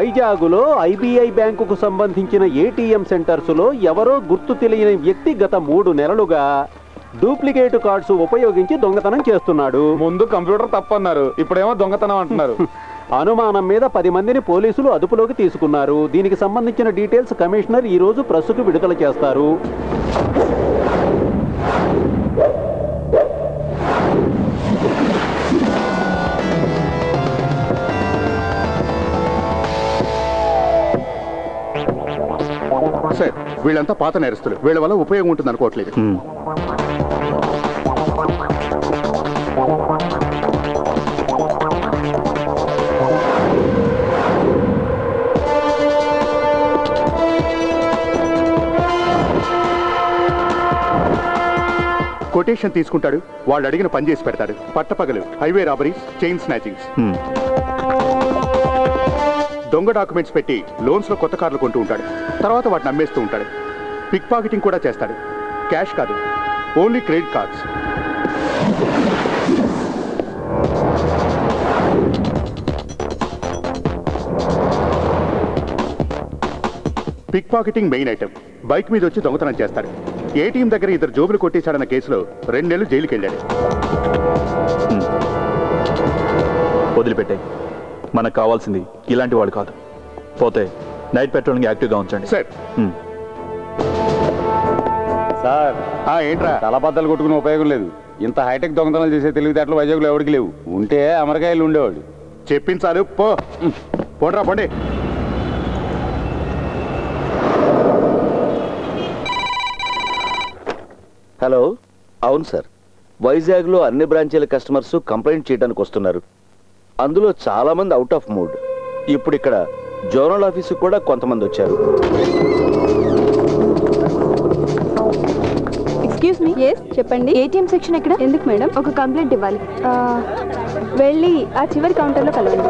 వైజాగులో IBI బ్యాంకుకు సంబంధించిన ATM సెంటర్స్లో ఎవరో గుర్తు తెలియని వ్యక్తి గత మూడు నెలలుగా డూప్లికేట్ కార్డ్స్ ఉపయోగించి దొంగతనం చేస్తున్నాడు. ముందు కంప్యూటర్ తప్పన్నారు ఇప్పుడేమో దొంగతనం అంటున్నారు. అనుమానం మీద పది మందిని పోలీసులు అదుపులోకి తీసుకున్నారు. దీనికి సంబంధించిన డీటెయిల్స్ కమిషనర్ ఈ రోజు ప్రెస్సుకు విడుదల చేస్తారు. వీళ్ళంతా పాత నేరస్తులు. వీళ్ళ వల్ల ఉపయోగం ఉంటుంది అనుకోవట్లేదు. కొటేషన్ తీసుకుంటాడు. వాళ్ళు అడిగిన పని చేసి పెడతాడు. పట్టపగలు హైవే రాబరీస్ చైన్ స్నాచింగ్స్. దొంగ డాక్యుమెంట్స్ పెట్టి లోన్స్లో కొత్త కార్లు కొంటూ ఉంటాడు. తర్వాత వాటిని అమ్మేస్తూ ఉంటాడు. పిక్ పాకెటింగ్ కూడా చేస్తాడు. క్యాష్ కాదు. Only credit cards. Pick pocketing main item. Bike మీద వచ్చి దొంగతనం చేస్తాడు. ఏటీఎం దగ్గర ఇద్దరు జోబులు కొట్టేశాడన్న కేసులో రెండు నెలలు జైలుకి వెళ్ళాడు వదిలిపెట్టాయి. మనకు కావాల్సింది ఇలాంటి వాడు కాదు. పోతే నైట్ పెట్రోలింగ్ యాక్టివ్గా ఉంచండి. సార్. సార్. ఆ ఏంట్రా? తలబద్దలు కొట్టుకునే ఉపయోగం లేదు. ఇంత హైటెక్ దొంగతనాలు చేసే తెలివితేటలు వైజాగ్లో ఎవరికి లేవు. ఉంటే అమెరికాయలు ఉండేవాడు చెప్పించాలు పో. పోండ్రా పోండి. హలో. అవును సార్. వైజాగ్లో అన్ని బ్రాంచీల కస్టమర్స్ కంప్లైంట్ చేయడానికి వస్తున్నారు. అందులో చాలా మంది అవుట్ ఆఫ్ మూడ్ ఇప్పుడు ఇక్కడ జోనల్ ఆఫీసు కూడా కొంతమంది వచ్చారు. ఎక్స్క్యూజ్ మీ ఎస్ చెప్పండి. ఏటీఎం సెక్షన్ ఎక్కడ? ఎందుకు మేడం? ఒక కంప్లైంట్ ఇవ్వాలి. వెళ్ళి ఆ చివరి కౌంటర్లో కలవండి.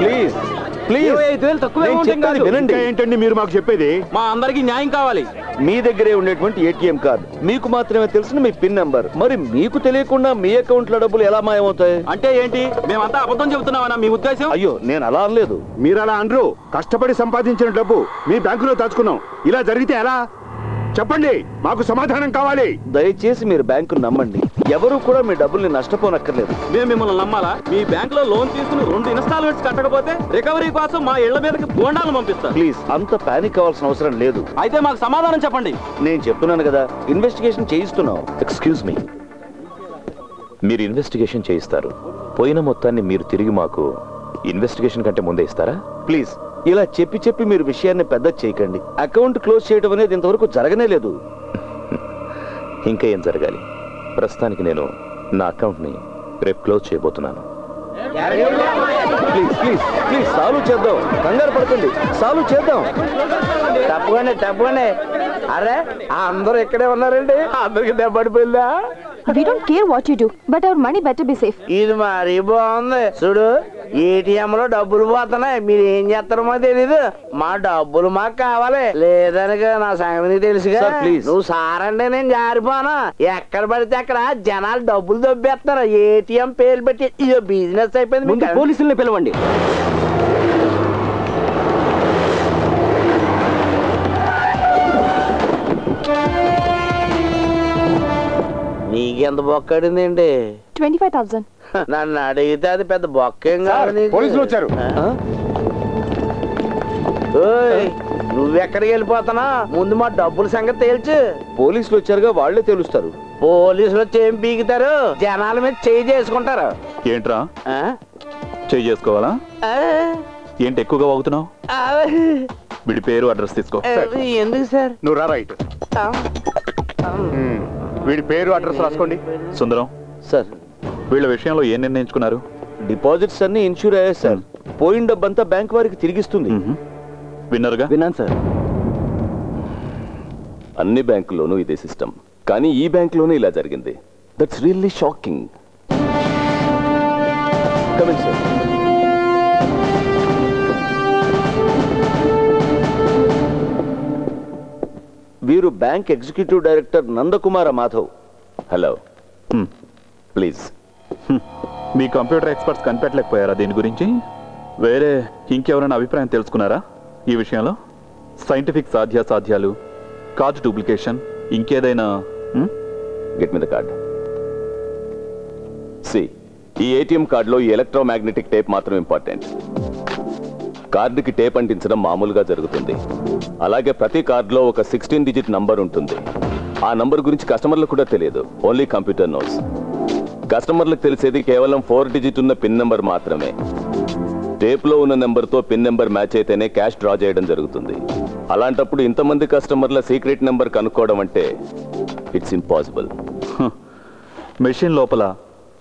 ప్లీజ్ ప్లీజ్ చెప్పేది వినండి. ఇంకా ఏంటండి మీరు మాకు చెప్పేది? మా అందరికి న్యాయం కావాలి. మీ దగ్గరే ఉండేటువంటి ఏటీఎం కార్డ్. మీకు మాత్రమే తెలిసిన మీ పిన్ నెంబర్. మరి మీకు తెలియకుండా మీ అకౌంట్లో డబ్బులు ఎలా మాయమవుతాయి? అంటే ఏంటి? మేమంతా అబద్ధం చెబుతున్నామన్నా మీ ఉద్దేశం? అయ్యో నేను అలా అనలేదు. మీరు అలా అనరు. కష్టపడి సంపాదించిన డబ్బు మీ బ్యాంకులో దాచుకున్నాం. ఇలా జరిగితే ఎలా? చెప్పండి మాకు సమాధానం కావాలి. దయచేసి మీరు బ్యాంకు నమ్మండి. ఎవరు కూడా మీ డబ్బుల్ని నష్టపోనక్కర్లేదు. మేము మిమ్మల్ని నమ్మాలా? మీ బ్యాంక్లో లోన్ తీసుకుని రెండు ఇన్స్టాల్మెంట్స్ కట్టకపోతే రికవరీ కోసం మా ఇళ్ళ మీదకి బోండాలు పంపిస్తారు. ప్లీజ్ అంత పానిక్ అవ్వాల్సిన అవసరం లేదు. అయితే మాకు సమాధానం చెప్పండి. నేను చెప్తున్నాను కదా ఇన్వెస్టిగేషన్ చేయిస్తున్నాం ఎక్స్క్యూజ్ మీ మీరు ఇన్వెస్టిగేషన్ చేయిస్తారు. పోయిన మొత్తాన్ని మీరు తిరిగి మాకు ఇన్వెస్టిగేషన్ కంటే ముందే ఇస్తారా? ప్లీజ్ ఇలా చెప్పి చెప్పి మీరు విషయాన్ని పెద్ద చేయకండి. అకౌంట్ క్లోజ్ చేయడం అనేది ఇంతవరకు జరగనే లేదు. ఇంకా ఏం జరగాలి? ప్రస్తుతానికి నేను నా అకౌంట్ని రేపు క్లోజ్ చేయబోతున్నాను. ప్లీజ్ ప్లీజ్ ప్లీజ్ సాల్వ్ చేద్దాం. కంగారు పడకండి. సాల్వ్ చేద్దాం. తప్పగానే తప్పగానే అరే అందరూ ఇక్కడే ఉన్నారండి. అందరికి దెబ్బడిపోయిందా we don't care what you do but our money better be safe ఇది మరీ బాగుంది. చూడు ఏటీఎం లో డబ్బులు పోతున్నాయి. మీరు ఏం చేస్తారో మాకు తెలీదు. మా డబ్బులు మాకు కావాలి. లేదనక నా సంగతి తెలుసుగా. Sir, please. నువ్వు సారంటే నేను జారిపోను. ఎక్కడ పడితే అక్కడ జనాలు డబ్బులు దొబ్బేస్తారు ఏటీఎం పేరు పెట్టి ఇదో బిజినెస్ అయిపోయింది ముందు మీకు. పోలీసుల్ని పిలవండి. నీకెంత బొక్కడిందండి ట్వంటీ ఫైవ్ థౌసండ్. నన్ను అడిగితే అది పెద్ద బొక్కేం కాదు. పోలీసులు వచ్చారు. నువ్వెక్కడికి వెళ్ళిపోతానా? ముందు మా డబ్బుల సంగతి తేల్చు. పోలీసులు వచ్చారుగా వాళ్ళే తెలుస్తారు. పోలీసులు వచ్చి ఏం పీకుతారు? జనాల మీద చేయి చేసుకుంటారు. ఏంట్రా? ఆ? చేయి చేసుకోవాలా? ఏంటి ఎక్కువగా వాగుతున్నావు? వీడి పేరు అడ్రస్ తీసుకో. ఎందుకు సార్? నువ్వు రా రైట్. వీడి పేరు అడ్రస్ రాసుకోండి. సుందరం. సార్ వీళ్ళ విషయంలో ఏం నిర్ణయించుకున్నారు? డిపాజిట్స్ అన్ని ఇన్సూర్ అయ్యాయి సార్ పోయిన డబ్బంతా బ్యాంక్ వారికి తిరిగిస్తుంది. విన్నరుగా? విన్నాను సార్ అన్ని బ్యాంకుల్లోనూ ఇదే సిస్టమ్. కానీ ఈ బ్యాంకులోనే ఇలా జరిగింది. That's really shocking coming sir వీరు bank executive director Nandakumara Madhav. Hello. Please me computer experts కనిపెట్టలేకపోయారా దీని గురించి? వేరే ఇంకెవరైనా అభిప్రాయం తెలుసుకున్నారా ఈ విషయంలో? సైంటిఫిక్ సాధ్యాసాధ్యాలు కార్డ్ డూప్లికేషన్ ఇంకేదైనా get me the card see ఈ ఏటీఎం కార్డులో ఈ ఎలక్ట్రోమాగ్నెటిక్ టేప్ మాత్రం ఇంపార్టెంట్ కార్డుకి టేప్ అంటించడం మామూలుగా జరుగుతుంది. అలాగే ప్రతి కార్డులో ఒక సిక్స్టీన్ డిజిట్ నంబర్ ఉంటుంది. ఆ నంబర్ గురించి కస్టమర్లకు కూడా తెలియదు. ఓన్లీ కంప్యూటర్ నోట్స్ కస్టమర్లకు తెలిసేది కేవలం ఫోర్ డిజిట్ ఉన్న పిన్ నెంబర్ మాత్రమే. టేప్లో ఉన్న నెంబర్తో పిన్ నెంబర్ మ్యాచ్ అయితేనే క్యాష్ డ్రా చేయడం జరుగుతుంది. అలాంటప్పుడు ఇంతమంది కస్టమర్ల సీక్రెట్ నెంబర్ కనుక్కోవడం అంటే ఇట్స్ ఇంపాసిబుల్. మెషిన్ లోపల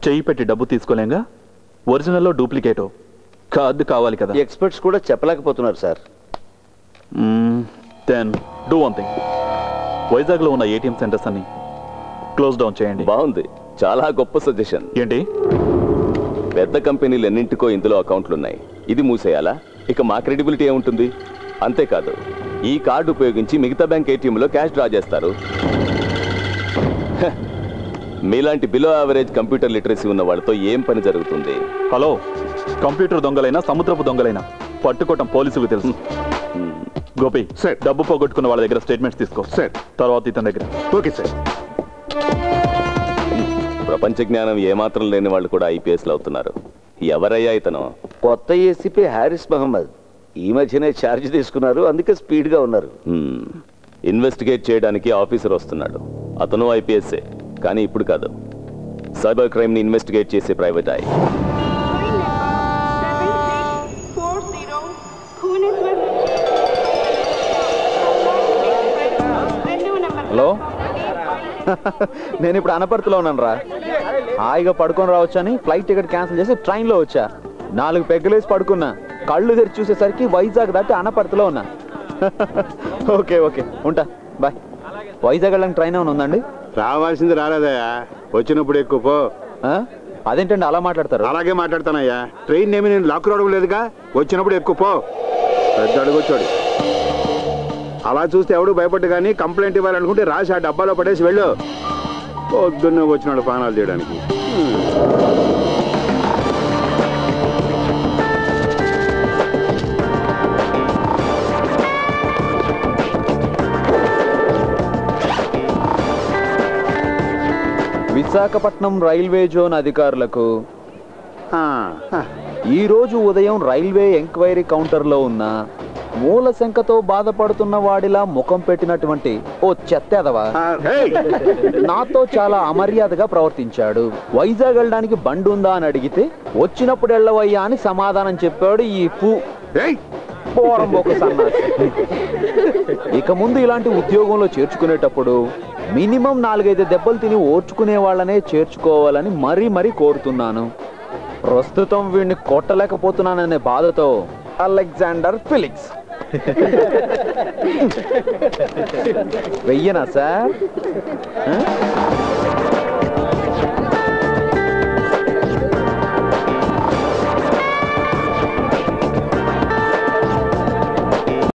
చెయ్యి పెట్టి డబ్బు తీసుకోలేంగా? ఒరిజినల్లో డూప్లికేటో. కార్డు కావాలి కదా. ఎక్స్పర్ట్స్ కూడా చెప్పలేకపోతున్నారు sir. Then do one thing వైజాగ్లో ఉన్న ఏటీఎం సెంటర్స్ అన్ని క్లోజ్ డౌన్ చేయండి. బాగుంది. చాలా గొప్ప సజెషన్. ఏంటి? పెద్ద కంపెనీలు ఎన్నింటికో ఇందులో అకౌంట్లు ఉన్నాయి ఇది మూసేయాలా? ఇక మా క్రెడిబిలిటీ ఏముంటుంది? అంతేకాదు ఈ కార్డు ఉపయోగించి మిగతా బ్యాంక్ ఏటీఎంలో క్యాష్ డ్రా చేస్తారు. హ, మీలాంటి బిలో యావరేజ్ కంప్యూటర్ లిటరసీ ఉన్న వాళ్ళతో ఏం పని జరుగుతుంది? హలో కంప్యూటర్ దొంగలైనా సముద్రపు దొంగలైనా పట్టుకోవటం పోలీసులకు తెలుసు. గోపి సార్. డబ్బు పోగొట్టుకున్న వాళ్ళ దగ్గర స్టేట్మెంట్స్ తీసుకో. సార్. తర్వాత ఇతని దగ్గర. Okay sir. ప్రపంచ జ్ఞానం ఏమాత్రం లేని వాళ్ళు కూడా ఐపీఎస్లు అవుతున్నారు. ఎవరయ్యా ఇతను? కొత్త ఏసీపీ హారిస్ మహమ్మద్. ఈ మధ్యనే ఛార్జ్ తీసుకున్నారు అందుకే స్పీడ్గా ఉన్నారు. ఇన్వెస్టిగేట్ చేయడానికి ఆఫీసర్ వస్తున్నాడు. అతను ఐపీఎస్ఏ కానీ ఇప్పుడు కాదు. సైబర్ క్రైమ్ని ఇన్వెస్టిగేట్ చేసే ప్రైవేట్ ఐ హలో? నేను ఇప్పుడు అనపర్తిలో ఉన్నాను రా హాయిగా పడుకొని రావచ్చు అని ఫ్లైట్ టికెట్ క్యాన్సిల్ చేసి ట్రైన్లో వచ్చా. నాలుగు పెగ్గలేసి పడుకున్నా. కళ్ళు తెరిచి చూసేసరికి వైజాగ్ దాటి అనపర్తిలో ఉన్నా. Okay okay. ఉంటా. బాయ్. వైజాగ్ వెళ్ళడానికి ట్రైన్ ఏమైనా ఉందండి? రావాల్సింది రాలేదయ్యా. వచ్చినప్పుడు ఎక్కువ పో? అదేంటండి అలా మాట్లాడతారు? అలాగే మాట్లాడతానయ్యా. ట్రైన్ ఏమి నేను లాక్ రావడం లేదుగా? వచ్చినప్పుడు ఎక్కువ పో. పెద్ద అడుగొచ్చాడు అలా చూస్తే ఎవడు భయపడ్డు కానీ కంప్లైంట్ ఇవ్వాలనుకుంటే రాసి ఆ డబ్బాలో పడేసి వెళ్ళు. పొద్దున్నే వచ్చినాడు పానాలు తీయడానికి. విశాఖపట్నం రైల్వే జోన్ అధికారులకు ఈరోజు ఉదయం రైల్వే ఎంక్వైరీ కౌంటర్లో ఉన్న మూల శంకతో బాధపడుతున్న వాడిలా ముఖం పెట్టినటువంటి ఓ చెత్తేదవా! నాతో చాలా అమర్యాదగా ప్రవర్తించాడు. వైజాగ్ వెళ్ళడానికి బండి ఉందా అని అడిగితే వచ్చినప్పుడు వెళ్ళవయ్యా అని సమాధానం చెప్పాడు ఈ పూ ఏయ్! పోరంబోకు సన్నాసి. ఇక ముందు ఇలాంటి ఉద్యోగంలో చేర్చుకునేటప్పుడు మినిమం నాలుగైదు దెబ్బలు తిని ఓర్చుకునే వాళ్ళనే చేర్చుకోవాలని మరీ మరీ కోరుతున్నాను. ప్రస్తుతం వీడిని కొట్టలేకపోతున్నాననే బాధతో అలెగ్జాండర్ ఫిలిక్స్. వెయ్యనా సార్ ఆ?